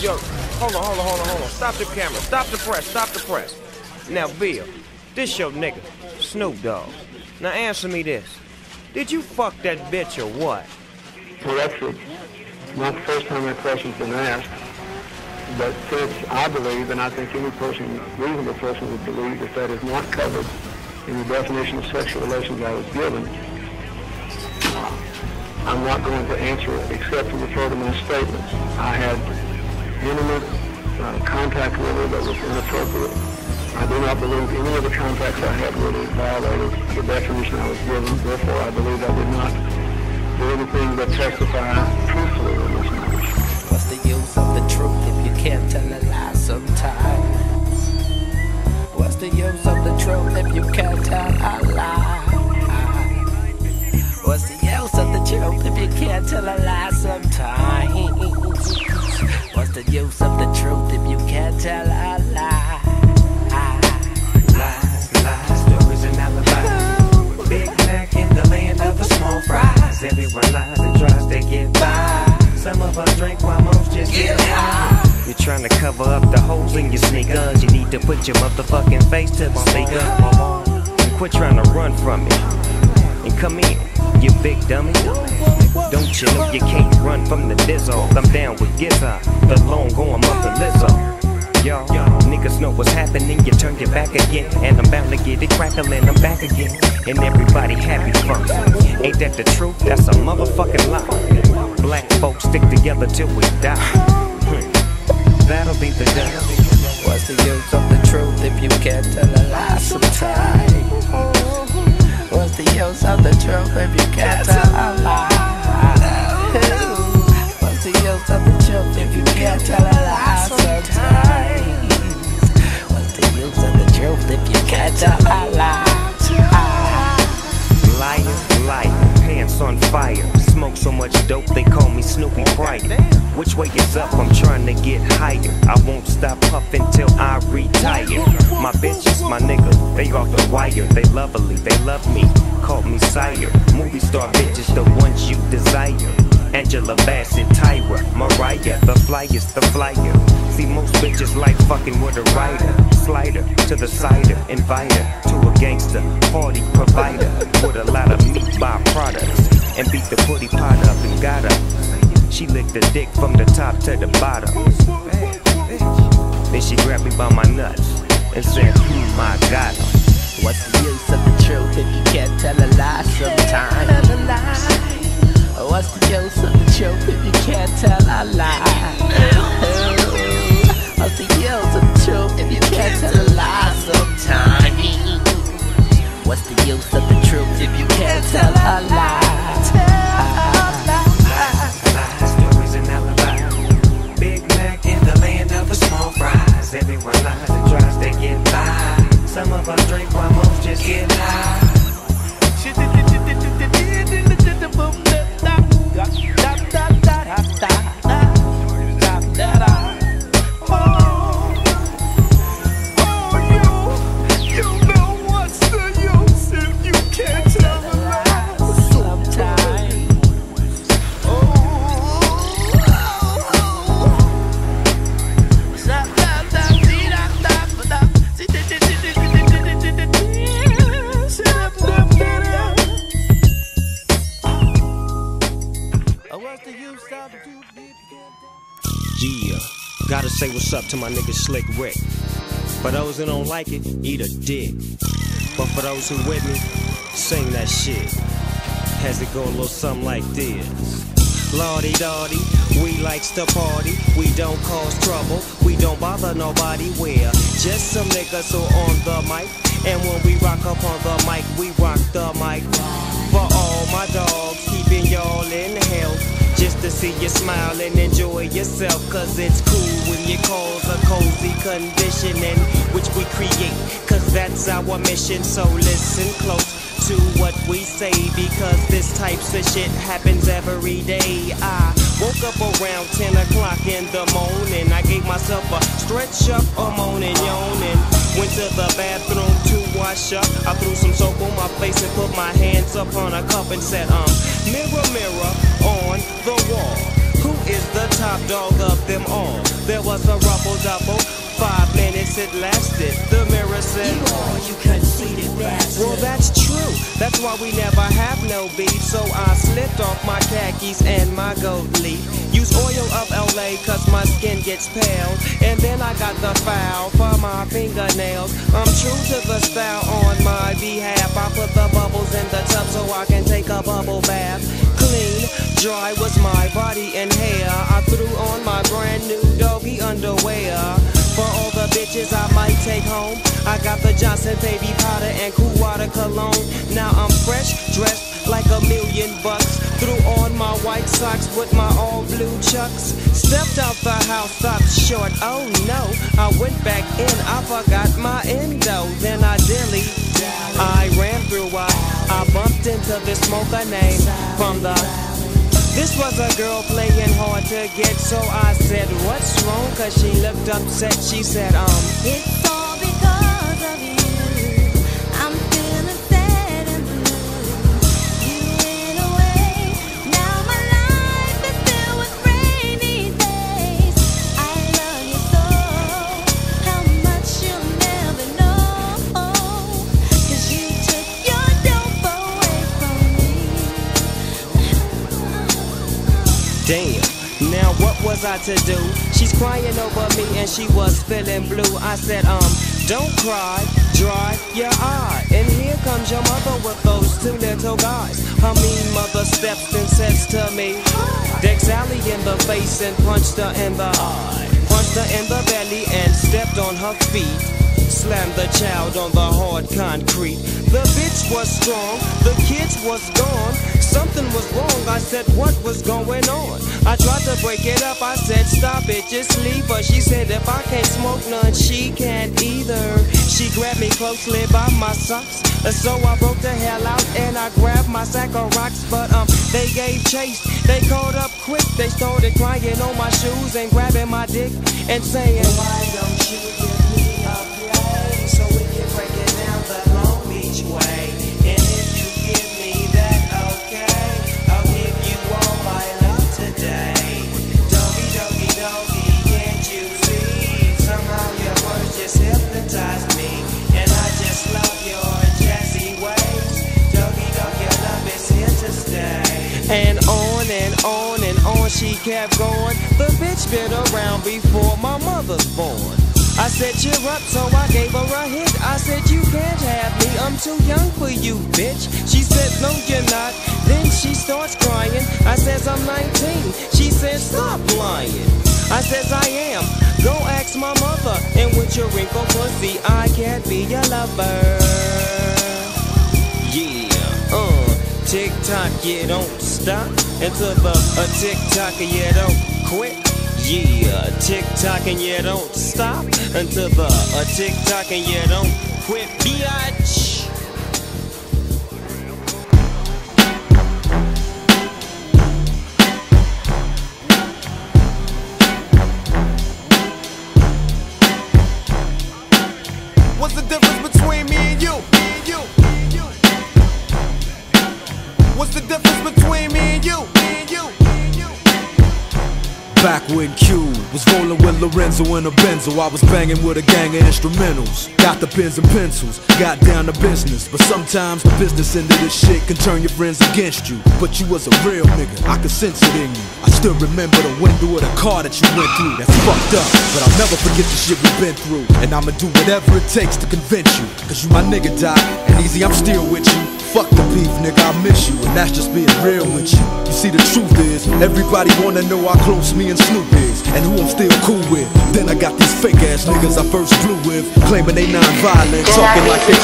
Yo, hold on, hold on, hold on, hold on. Stop the camera. Stop the press. Stop the press. Now, Bill, this your nigga, Snoop Dogg. Now answer me this. Did you fuck that bitch or what? The, not the first time that question's been asked. But since I believe, and I think any person, reasonable person would believe, that that is not covered in the definition of sexual relations I was given, I'm not going to answer it except to refer to my statements. I had intimate uh, contact with her that was inappropriate. I do not believe any of the contacts I had with her violated the definition I was given. Therefore, I believe I did not do anything but testify truthfully in this matter. What's the use of the truth if you can't tell a lie sometimes? What's the use of the truth if you can't tell a lie? What's the use of the truth if you can't tell a lie use of the truth if you can't tell a lie? Lies, lies, stories and alibis. Big Mac in the land of the small fries. Everyone lies and tries to get by. Some of us drink while most just get high. You're trying to cover up the holes in your sneakers. You need to put your motherfucking face to the speaker. And quit trying to run from it. And come in, you big dummy. Don't you know you can't run from the dizzle? I'm down with Gizzard, the long going up the Lizzo. Y'all, niggas know what's happening. You turn your back again, and I'm bound to get it crackling. I'm back again, and everybody happy it. Ain't that the truth? That's a motherfucking lie. Black folks stick together till we die. Hmm. That'll be the death. What's the use of the truth if you can't tell a lie sometimes? What's the use of the truth if you can't tell a lie? If you can't tell a lie? Liar, liar, pants on fire. Smoke so much dope, they call me Snoopy Bright. Which way is up? I'm trying to get higher. I won't stop puffing till I retire. My bitches, my nigga, they off the wire. They lovely, they love me, call me sire. Movie star bitches, the ones you desire. Angela Bassett, Tyra, Mariah, the flyest, the flyer. See, most bitches like fucking with a writer. Slider to the cider, inviter to a gangster party provider with a lot of meat byproducts. And beat the putty pot up and got her. She licked the dick from the top to the bottom. Then she grabbed me by my nuts and said, Hmm, I got her. What's the use of the truth if you can't tell a lie sometimes? What's the use of the truth if you can't tell a lie? What's the use of truth if you can't tell a lie sometimes? What's the use of the truth if you can't tell a lie? Everyone lies and tries to get by. Some of us drink while most just get high. Yeah, what's up to my nigga Slick Rick. For those who don't like it, eat a dick. But for those who with me, sing that shit. Has it go a little something like this? Lodi Dodi, we likes to party. We don't cause trouble. We don't bother nobody. We're just some niggas who on the mic. And when we rock up on the mic, we rock the mic. For all my dogs, keeping y'all in health. Just to see you smile and enjoy yourself. Cause it's cool when you cause a cozy condition in which we create. Cause that's our mission. So listen close to what we say. Because this types of shit happens every day. I woke up around 10 o'clock in the morning. I gave myself a stretch up, a moaning, yawning. Went to the bathroom to I threw some soap on my face and put my hands up on a cup and said, um, mirror, mirror on the wall. Who is the top dog of them all. There was a ruffle double. Five minutes it lasted. The You are, you conceited bastard. Well, that's true. That's why we never have no beef. So I slipped off my khakis and my gold leaf. Use Oil of Olay cause my skin gets pale. And then I got the foul for my fingernails. I'm true to the style on my behalf. I put the bubbles in the tub so I can take a bubble bath. Clean, dry was my body and hair. I threw on my brand new doggy underwear. For all the bitches I might take home, I got the Johnson baby powder and cool water cologne. Now I'm fresh, dressed like a million bucks. Threw on my white socks with my all blue chucks. Stepped out the house, stopped short. Oh no, I went back in, I forgot my endo. Then I dilly, I ran through, I, I bumped into this smoker name from the this was a girl playing hard to get, so I said, What's wrong? Cause she looked upset. She said, Um, It's all because of you. Was I to do? She's crying over me and she was feeling blue. I said, um, don't cry, dry your eye. And here comes your mother with those two little guys. Her mean mother steps and says to me, Deck Sally in the face and punched her in the eye. Punched her in the belly and stepped on her feet. Slammed the child on the hard concrete. The bitch was strong, the kids was gone. Something was wrong, I said, what was going on? I tried to break it up, I said, stop it, just leave her. She said, if I can't smoke none, she can't either. She grabbed me closely by my socks. So I broke the hell out and I grabbed my sack of rocks. But um, they gave chase, they caught up quick. They started crying on my shoes and grabbing my dick and saying, Why don't you she kept going. The bitch been around before my mother's born. I said, cheer up, so I gave her a hit. I said, you can't have me, I'm too young for you, bitch. She said, no, you're not. Then she starts crying. I says, I'm 19. She says, stop lying. I says, I am. Go ask my mother. And with your wrinkled pussy, I can't be your lover. Yeah, tick tock, yeah, don't stop until the a tick tock, and yeah, don't quit. Yeah, tick tock and yeah, don't stop until the a tick tock and yeah, don't quit. Biatch. Lorenzo in a Benzo, I was banging with a gang of instrumentals. Got the pens and pencils, got down to business. But sometimes the business end of this shit can turn your friends against you. But you was a real nigga, I could sense it in you. I still remember the window of the car that you went through. That's fucked up, but I'll never forget the shit we've been through. And I'ma do whatever it takes to convince you. Cause you my nigga, Doc, and Eazy, I'm still with you. Fuck the beef, nigga, I miss you, and that's just being real with you. You see, the truth is, everybody wanna know how close me and Snoop is, and who I'm still cool with. Then I got these fake ass niggas I first blew with, claiming they non-violent, talking like they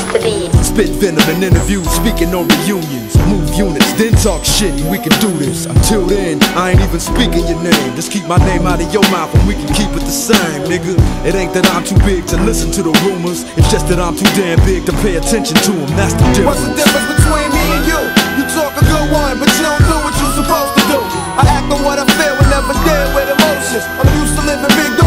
spit venom in interviews, speaking on reunions, move units, then talk shit, and we can do this. Until then, I ain't even speaking your name. Just keep my name out of your mouth, and we can keep it the same, nigga. It ain't that I'm too big to listen to the rumors, it's just that I'm too damn big to pay attention to them. That's the difference. What's the difference between me and you? You talk a good one, but you don't do what you're supposed to do. I act on what I feel and never deal with emotions. I'm used to living big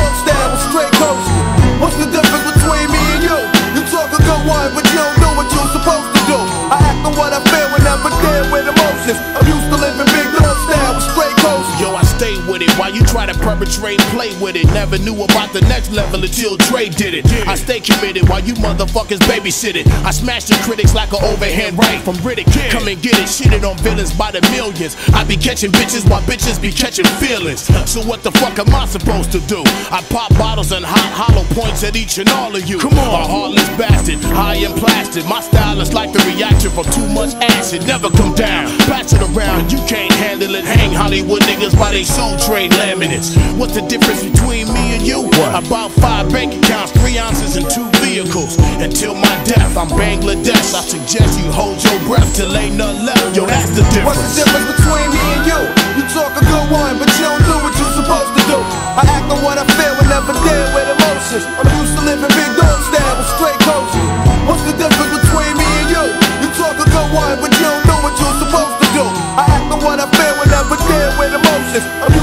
emotions. I'm used to living big dog style with straight. Yo, I stay with it while you try to perpetrate, play with it. Never knew about the next level until Dre did it. I stay committed while you motherfuckers babysit it. I smash the critics like an overhand right from Riddick. Come and get it, shitted on villains by the millions. I be catching bitches while bitches be catching feelings. So what the fuck am I supposed to do? I pop bottles and hot hollow points at each and all of you. Come on, a heartless bastard, high and plastic. My style is like the reaction from too much acid. Never come down, pass it around. You can't handle it. Hang Hollywood niggas by they Soul Train laminates. What's the difference between me and you? What? About five bank accounts, three ounces, and two vehicles. Until my death, I'm Bangladesh. I suggest you hold your breath till ain't nothing left. Yo, that's the difference. What's the difference between me and you? You talk a good one, but you don't do what you're supposed to do. I act on what I feel and never deal with emotions. I'm used to living big dog style with straight coaches. What's the difference between me and you? You talk a good one, but you don't do what you're supposed to do. I act on what I feel and never deal with emotions. I'm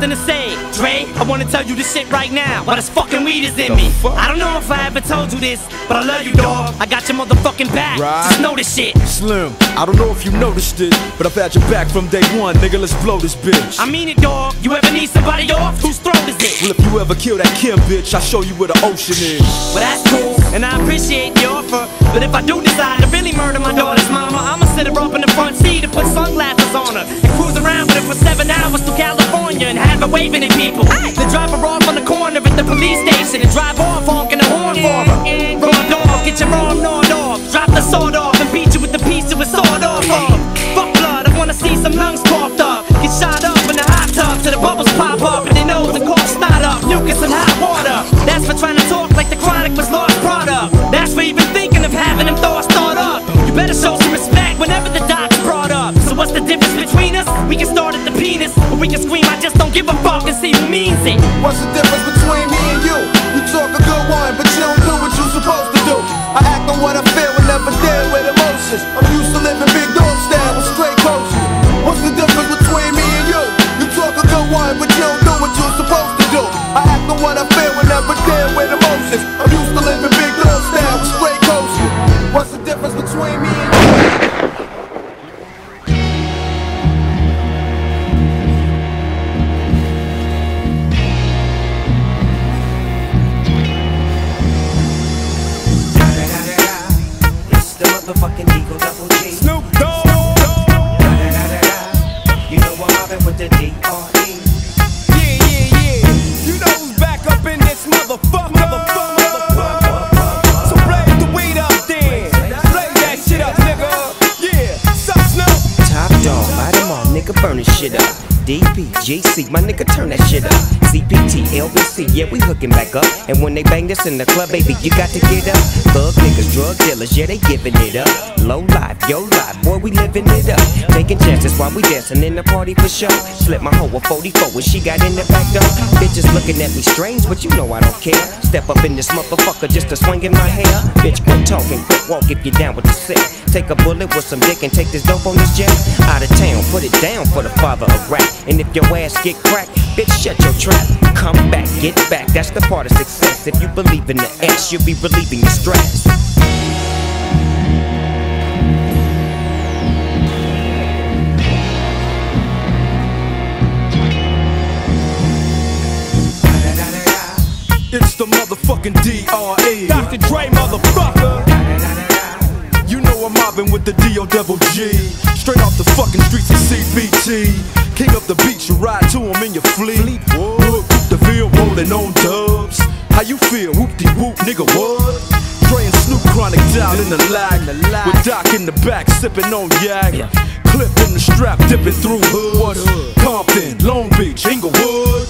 something to say. Dre, I wanna tell you this shit right now. But this fucking weed is in me. I don't know if I ever told you this, but I love you, dog. I got your motherfucking back. Right. Just know this shit. Slim, I don't know if you noticed it, but I've had your back from day one, nigga. Let's blow this bitch. I mean it, dog. You ever need somebody off? Whose throat is it? well, if you ever kill that Kim bitch, I'll show you where the ocean is. Well, that's cool, and I appreciate the offer. But if I do decide to really murder my daughter's mama, I'ma sit her up in the front seat and put sunglasses on her and cruise around with her for seven hours through California and have her waving at people. Then drop her off on the corner at the police station and drive off honking the horn for her. Raw dog, get your arm gnawed off. Drop the sword off and beat you with the piece of a sword off of. Fuck blood, I wanna see some lungs coughed up. Get shot up in the hot tub till the bubbles pop up We can start at the penis, or we can scream, I just don't give a fuck and see who means it. What's the difference in the club, baby, you got to get up. Thug niggas, drug dealers, yeah, they giving it up. Low life, yo life, boy, we living it up. Taking chances while we dancing in the party for sure. Slip my hoe a 44 when she got in the back door. Bitches looking at me strange, but you know I don't care. Step up in this motherfucker just to swing in my hair. Bitch, quit talking, quit walk if you down with the sick. Take a bullet with some dick and take this dope on this jet. Out of town, put it down for the father of rap. And if your ass get cracked, bitch, shut your trap. Come back, get back, that's the part of success. If you believe in the ass, you'll be relieving your stress. It's the motherfucking DRE. Dr. Dre, motherfucker. I'm mobbing with the D.O. Double G. Straight off the fucking streets of CPT. King up the beach, you ride to him in your fleet. Look, the field rolling on dubs. How you feel? Whoop de whoop, nigga, what? Dre and Snoop chronic down in the lag. With Doc in the back, sipping on yak. Clip in the strap, dipping through hood. Compton, Long Beach, Inglewood.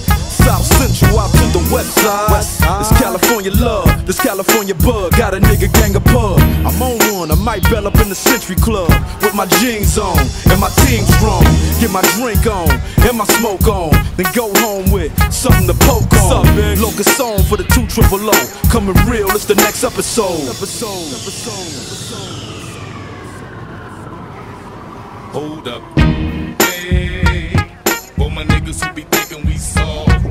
South Central out to the west side. This California love, this California bug. Got a nigga gang of pub. I'm on one, I might bell up in the Century Club with my jeans on and my team strong. Get my drink on and my smoke on, then go home with something to poke on. Locust song for the two triple O. Coming real, it's the next episode. Episode, Hold up. Hey, for my niggas who be thinking we soft,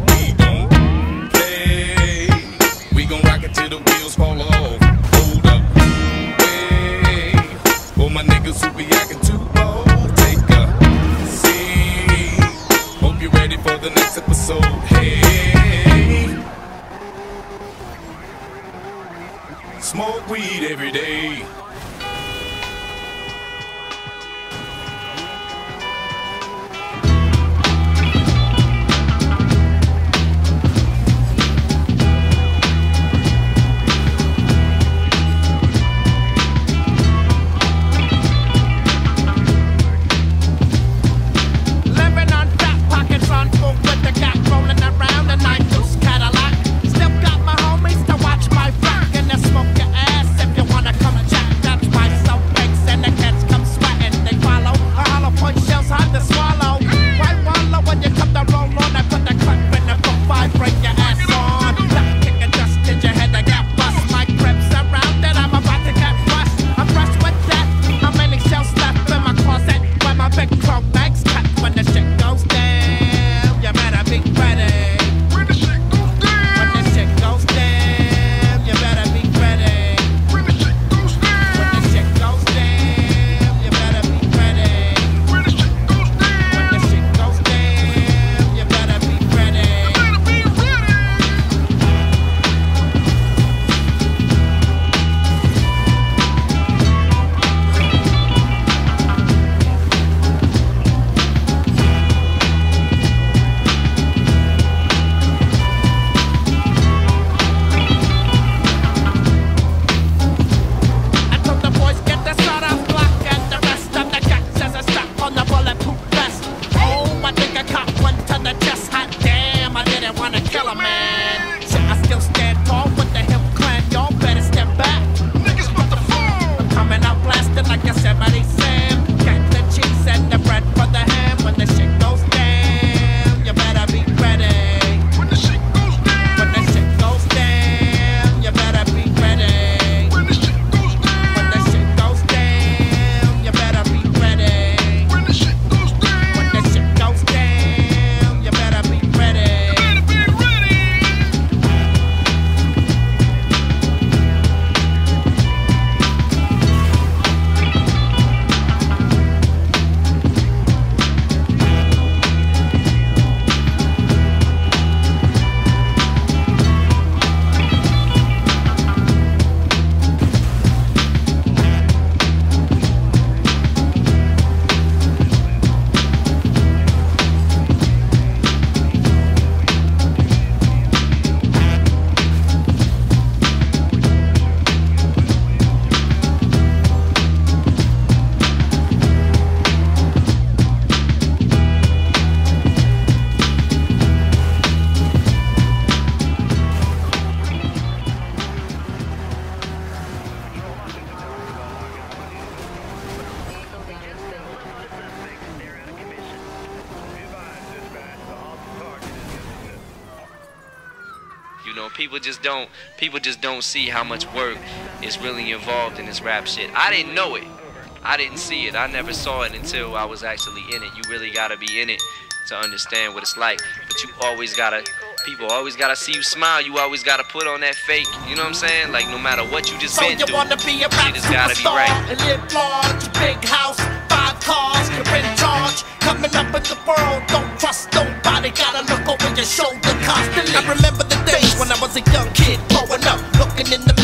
rockin' till the wheels fall off. Hold up, hey, all my niggas who be acting too bold, take a seat. Hope you're ready for the next episode. Hey, smoke weed every day. people just don't see how much work is really involved in this rap shit. I didn't know it. I didn't see it. I never saw it until I was actually in it. You really gotta be in it to understand what it's like. But you always gotta people always gotta see you smile. You always gotta put on that fake. You know what I'm saying? Like no matter what you just so been you through, wanna be a rap just gotta be right. And live large, big house, five cars, you're in charge. Coming up with the world, don't trust nobody. Gotta look over your shoulder constantly. I remember a young kid growing up, looking in the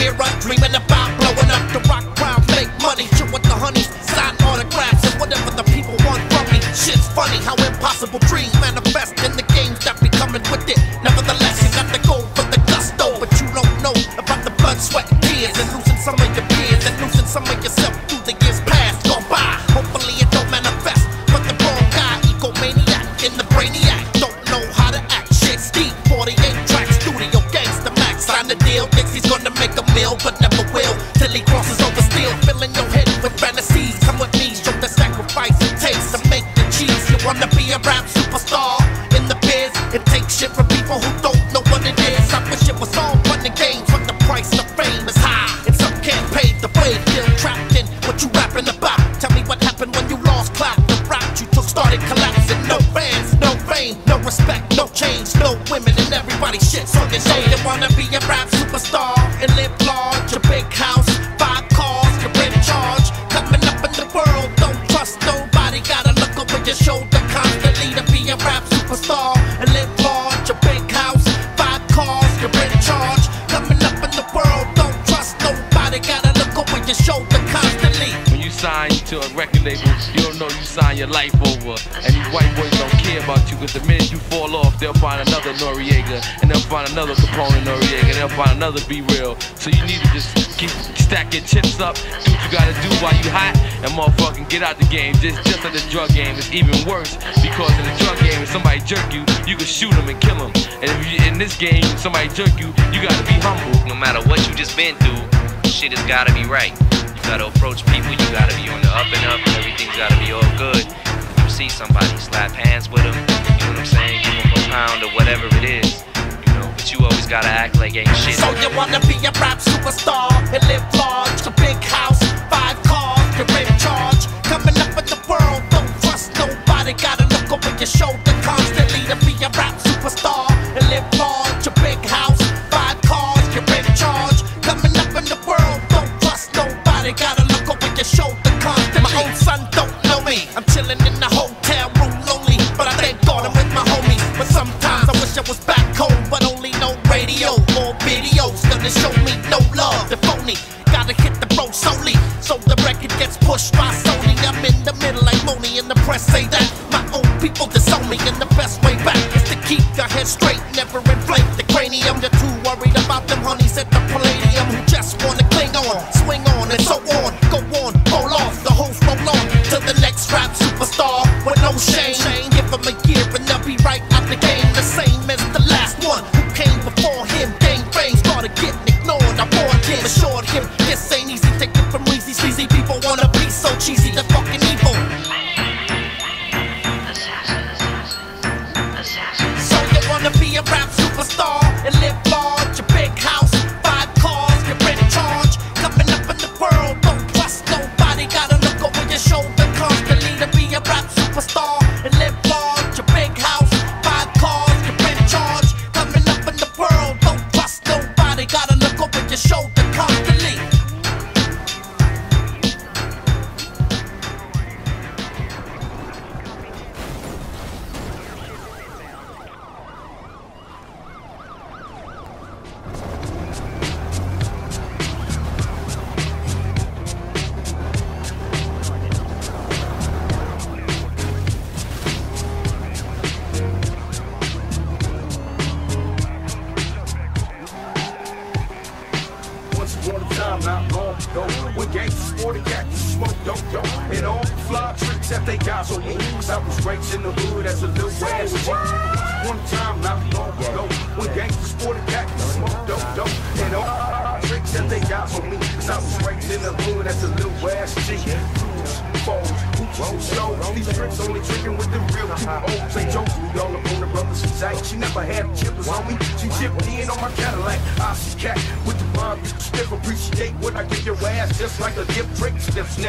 Noriega, and they'll find another Capone Noriega, and they'll find another Be Real. So you need to just keep stacking chips up, do what you gotta do while you hot, and motherfucking get out the game. Just just like the drug game, it's even worse because in the drug game, if somebody jerk you, you can shoot them and kill them. And if you in this game, somebody jerk you, you gotta be humble. No matter what you just been through, shit has gotta be right. You gotta approach people, you gotta be on the up and up, and everything's gotta be all good. You see somebody, slap hands with them, you know what I'm saying? Pound or whatever it is, you know. But you always gotta act like ain't shit. So you wanna be a rap superstar and live large, a big house, five cars, in charge. Coming up in the world, don't trust nobody. Gotta look over your shoulder never inflate the cranium. You're too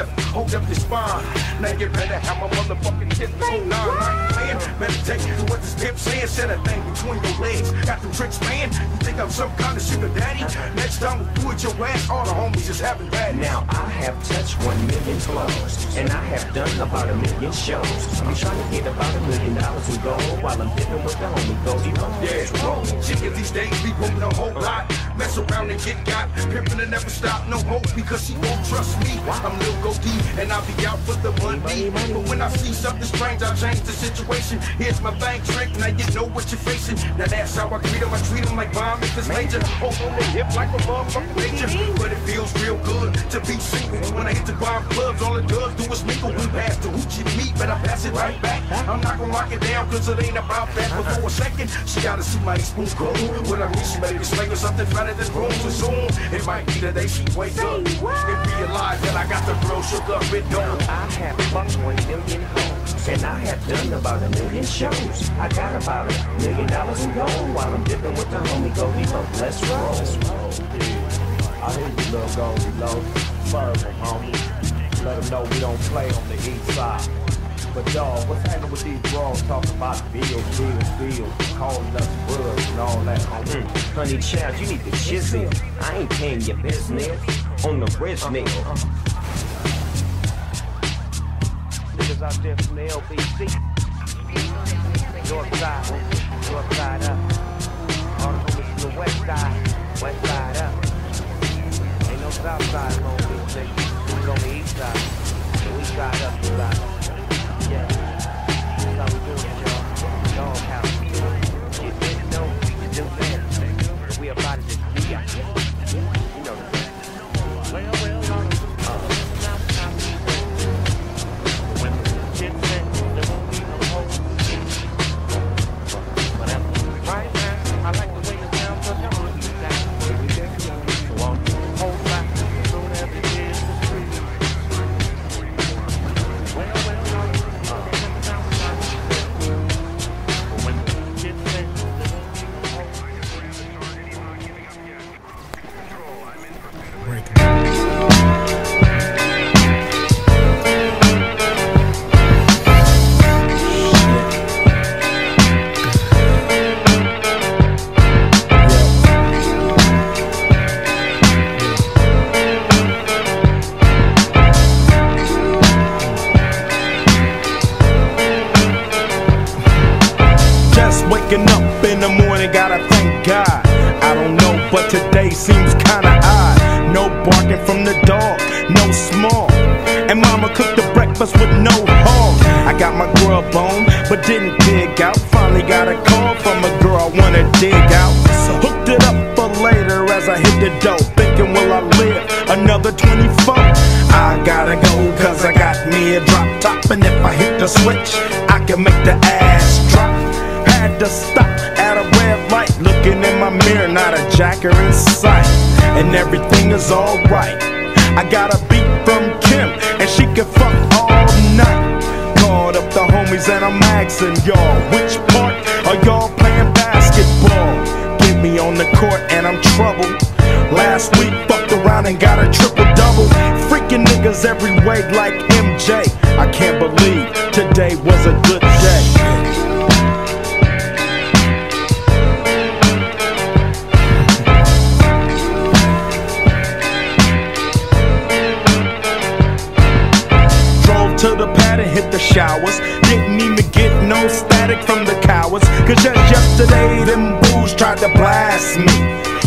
Stiff sniff, hold up your spine. Now you better have my motherfucking tip on nine. I ain't playing. Meditate to what this pimp saying. Set a thing between your legs. Got them tricks, man. You think I'm some kind of sugar daddy? Next time we do it your ass, all the homies just having bad. Now I have touched one million flows, and I have done about a million shows. I'm trying to get about a million dollars in gold while I'm dipping with the homie Goldie Yeah, roll. Chicken these days be pumping a whole lot. Mess around and get got. Pimpin' and never stop, no hope because she won't trust me. I'm Lil And I'll be out for the money. But when I see something strange, I change the situation. Here's my bank trick, now you know what you're facing. Now that's how I treat him. I treat him like bomb if it's major. Hold on the hip like a motherfucking nature. But it feels real good to be single. When I hit the bomb clubs, all it does do is mingle. We pass the hoochie meat, but I pass it right back. I'm not gonna lock it down cause it ain't about that. But for a second, she gotta see my spoon go. When I mean she slay or something better than rooms or soon. It might be the day she wake up and realize that I got the girl up with dough. I have fucked one million hoes, and I have done about a million shows. I got about a million dollars in gold while I'm dipping with the homie Goldie Loc. Let's roll. I hear you, little Goldie Loc. 'em, homie. Let them know we don't play on the east side. But dog, what's happening with these bros talking about bills, bills, bills, calling us buds and all that? Mm, honey child, you need to chisel. I ain't paying your business on the rich nigga. Niggas out there from the LBC. North side, north side up. All the homies from the west side, west side up. Ain't no south side on this nigga. It's on the east side. But today seems kinda odd. No barking from the dog, no small. And mama cooked the breakfast with no hog. I got my grub on, but didn't dig out. Finally got a call from a girl I wanna dig out. So hooked it up for later as I hit the dough. Thinking, will I live another 24? I gotta go, cause I got me a drop top. And if I hit the switch, jacker in sight. And everything is alright. I got a beat from Kim, and she can fuck all night. Called up the homies, and I'm asking y'all, which part are y'all playing basketball? Get me on the court, and I'm troubled. Last week, fucked around and got a triple double. Freaking niggas every way like MJ. I can't believe today was a good day. Showers. Didn't even get no static from the cowards. Cause just yesterday, them booze tried to blast me.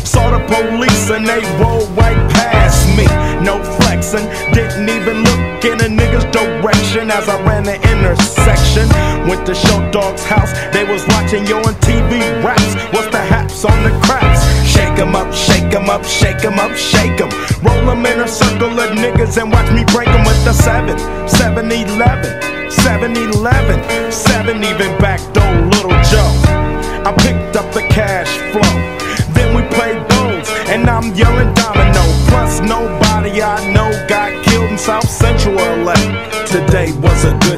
Saw the police and they rolled right past me. No flexing, didn't even look in a nigga's direction as I ran the intersection. Went to Short Dog's house, they was watching yo on TV raps. What's the haps on the craps? Shake 'em up, shake 'em up, shake 'em up, shake 'em. Roll 'em in a circle of niggas and watch me break 'em with the 7, 7 11, 7 11, 7 even back door Little Joe. I picked up the cash flow. Then we played bowls, and I'm yelling domino. Plus, nobody I know got killed in South Central LA. Today was a good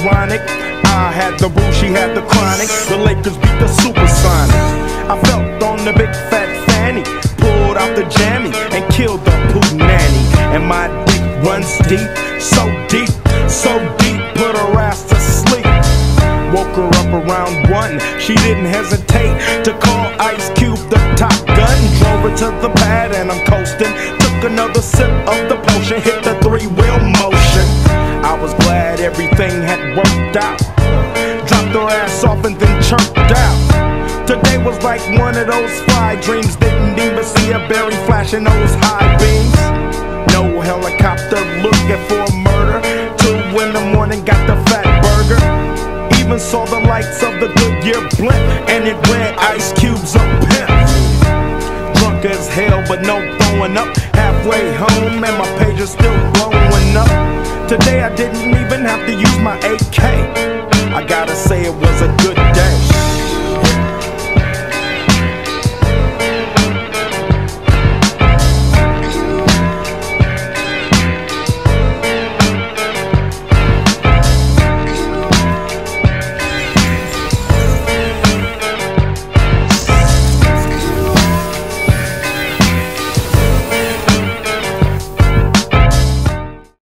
ironic. I had the boo, she had the chronic. The Lakers beat the Supersonics. I felt on the big fat fanny. Pulled out the jammy and killed the poo nanny. And my dick runs deep, so deep, so deep. Put her ass to sleep. Woke her up around one. She didn't hesitate to call Ice Cube the top gun. Drove her to the pad and I'm coasting. Took another sip of the potion, hit the had out. Dropped her ass off and then chirped out. Today was like one of those fly dreams. Didn't even see a berry flashing those high beams. No helicopter looking for a murder. Two in the morning, got the fat burger. Even saw the lights of the Goodyear blimp, and it read Ice Cube's a pimp. Drunk as hell, but no throwing up. Halfway home, and my page is still blowing up. Today I didn't even have to use my AK. I gotta say it was a good